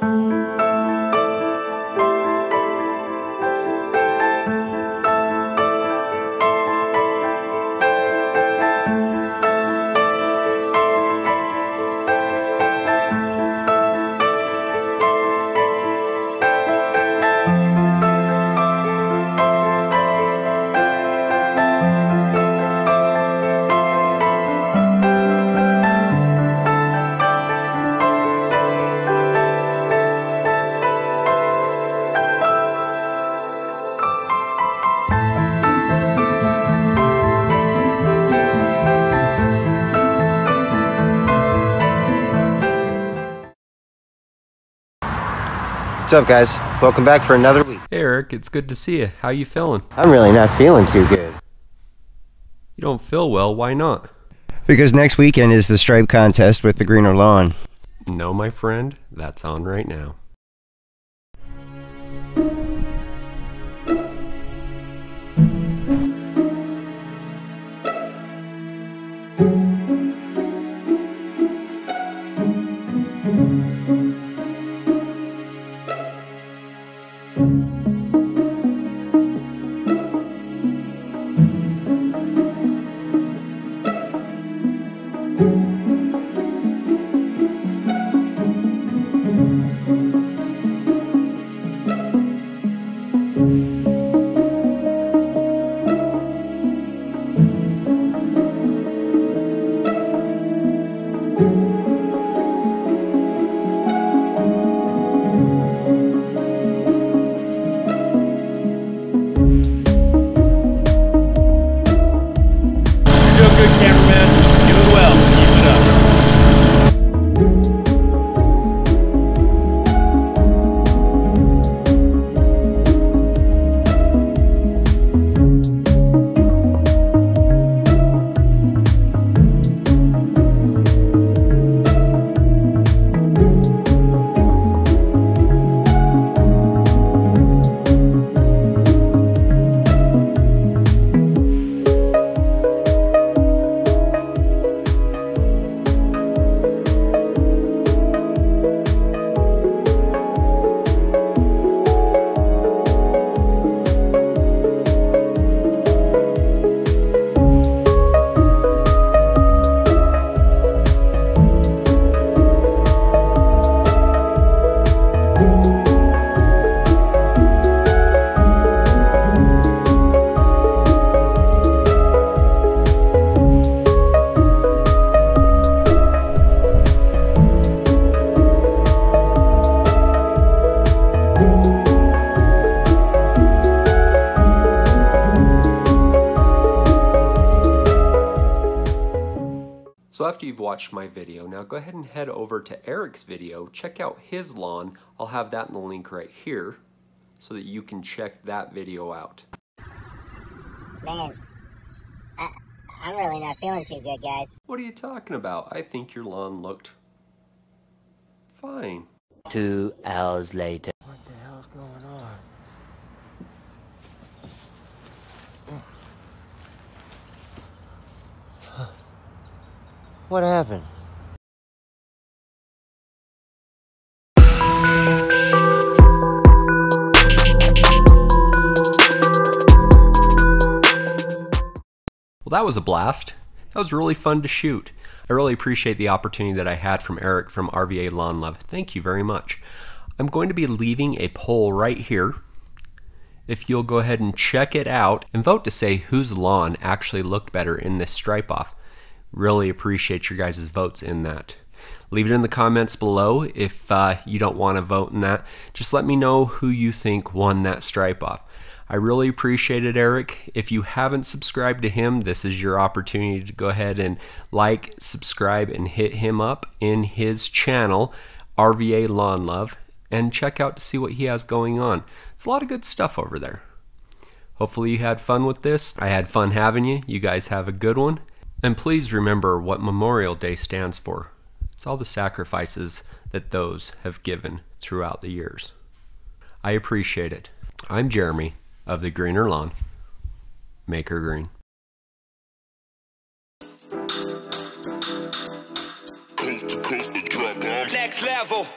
Música What's up, guys? Welcome back for another week. Hey, Eric, it's good to see you. How you feeling? I'm really not feeling too good. You don't feel well. Why not? Because next weekend is the stripe contest with the greener lawn. No, my friend, that's on right now. Good, cameraman. So after you've watched my video, now go ahead and head over to Eric's video, check out his lawn. I'll have that in the link right here so that you can check that video out. Man, I, I'm really not feeling too good, guys. What are you talking about? I think your lawn looked fine. Two hours later. What the hell's going on? What happened? Well, that was a blast. That was really fun to shoot. I really appreciate the opportunity that I had from Eric from RVA Lawn Love. Thank you very much. I'm going to be leaving a poll right here. If you'll go ahead and check it out and vote to say whose lawn actually looked better in this stripe off. Really appreciate your guys' votes in that. Leave it in the comments below if uh, you don't want to vote in that. Just let me know who you think won that stripe off. I really appreciate it, Eric. If you haven't subscribed to him, this is your opportunity to go ahead and like, subscribe, and hit him up in his channel, RVA Lawn Love, and check out to see what he has going on. It's a lot of good stuff over there. Hopefully, you had fun with this. I had fun having you. You guys have a good one. And please remember what Memorial Day stands for it's all the sacrifices that those have given throughout the years. I appreciate it. I'm Jeremy of the Greener Lawn. Make her green. Next level.